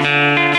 Música